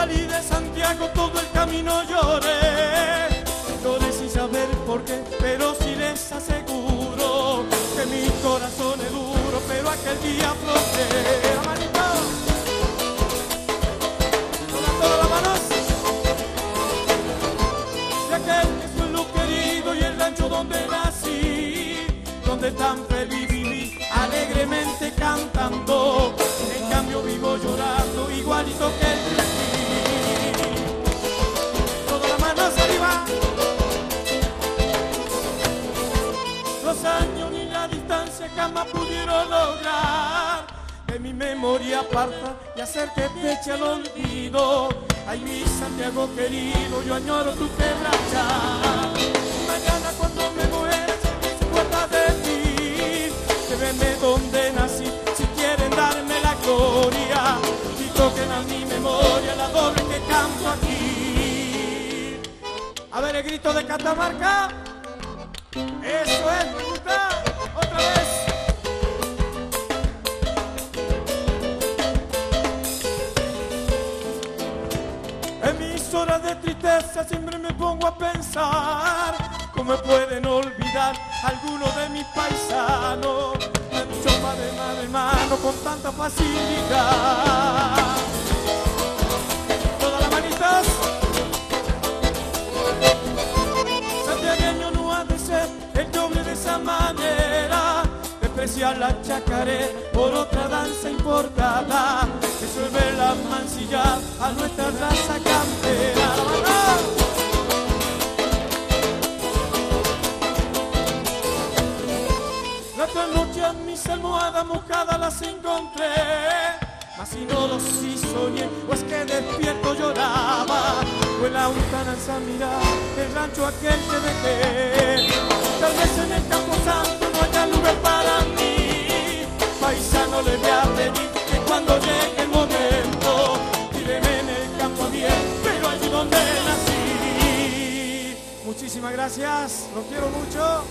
salí de Santiago todo el camino lloré, lloré sin saber por qué, pero sí les aseguro que mi corazón es duro, pero aquel día floté. Manito, con todas las manos, de aquel que fue lo querido y el rancho donde nací, donde tan feliz viví, alegremente cantando. Años ni la distancia jamás pudieron lograr de mi memoria aparta y hacer que te eche al olvido. Ay, mi Santiago querido, yo añoro tu quebracha. Mañana cuando me muera, se acuerda de ti. Llévenme donde nací, si quieren darme la gloria. Y toquen a mi memoria la doble que canto aquí. A ver el grito de Catamarca. Horas de tristeza siempre me pongo a pensar cómo pueden olvidar algunos de mis paisanos. Me chopa de mano con tanta facilidad. Todas las manitas. Santiagueño no ha de ser el doble de esa manera. Despreciar la chacaré por otra danza importada. Eso es ver la mancilla a nuestra raza cantera. La otra noche a mis almohadas mojadas las encontré. Mas si no lo sí soñé, o es que despierto lloraba. En la lontananza mirar el rancho aquel que dejé. Tal vez en el campo santo no haya lugar para mí. Paisano le voy a pedir que cuando llegue el momento, tíreme en el campo abierto, pero allí donde nací. Muchísimas gracias, los quiero mucho.